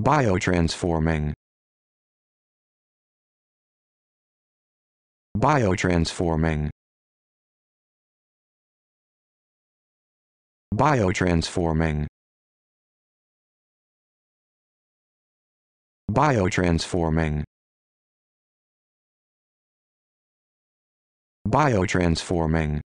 biotransforming. Biotransforming. Biotransforming. Biotransforming. Biotransforming.